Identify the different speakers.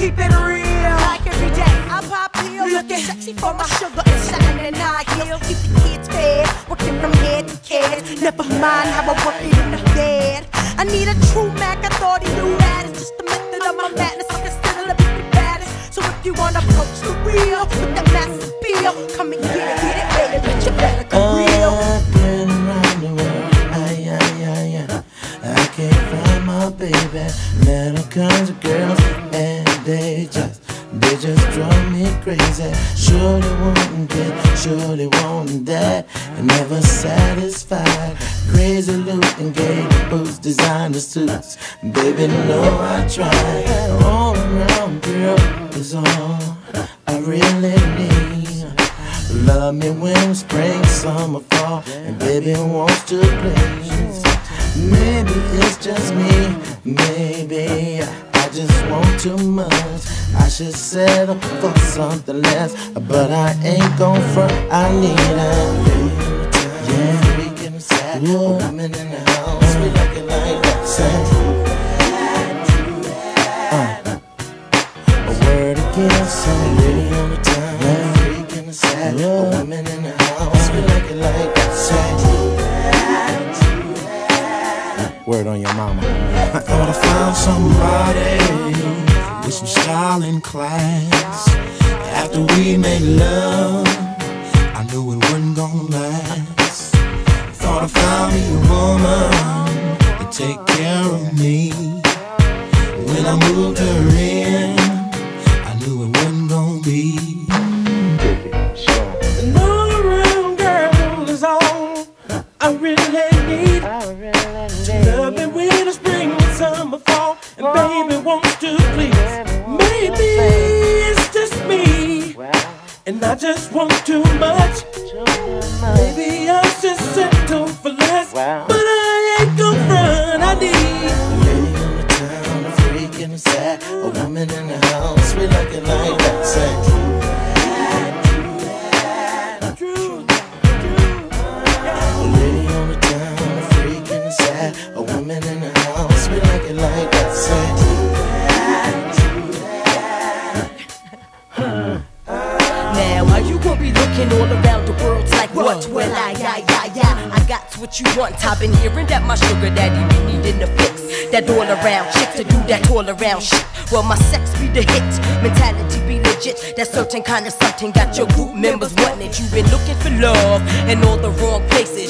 Speaker 1: keep it real. Like every day, I pop pills, looking sexy for my sugar and shining high heels. Keep the kids fed, working from head to head. Never mind how I work it in the bed. I need a true Mac, I thought he knew that. It's just the method of my madness. I can still be the baddest. So if you wanna approach the real with that massive appeal, come and get
Speaker 2: they just drive me crazy. Surely wanting this, surely wanting that, and never satisfied. Crazy looking gay boots, designer suits. Baby, no, I tried. All around, girl, is all I really need. Love me when spring, summer, fall, and baby wants to please. Maybe it's just me, maybe just want too much. I should settle for something less, but I ain't gon' front. I need a yeah, we can sad woman in the house. We it like that. Say, uh, a word again, say,
Speaker 3: some style class. After we made love, I knew it wasn't gonna last. Thought I found me a woman to take care of me. When I moved her in, I knew it wasn't gonna be. An all around girl is all I really need. To love me winter, spring, and summer, fall, and baby wants to please. And I just want too much. Maybe I should settle for less, but I ain't gon' run. I need.
Speaker 2: lady on the town, a freak in the sad, a woman in the house. We like it like that. Say,
Speaker 3: True,
Speaker 2: a lady on the town, a freak in the sad, a woman in the house. We like it like that. Say.
Speaker 1: What? Well, I, yeah, yeah, yeah. I got what you want. I've been hearing that my sugar daddy be needing to fix that all around chick to do that all around shit. Well, my sex be the hit, mentality be legit. That certain kind of something got your group members wanting it. You've been looking for love in all the wrong places.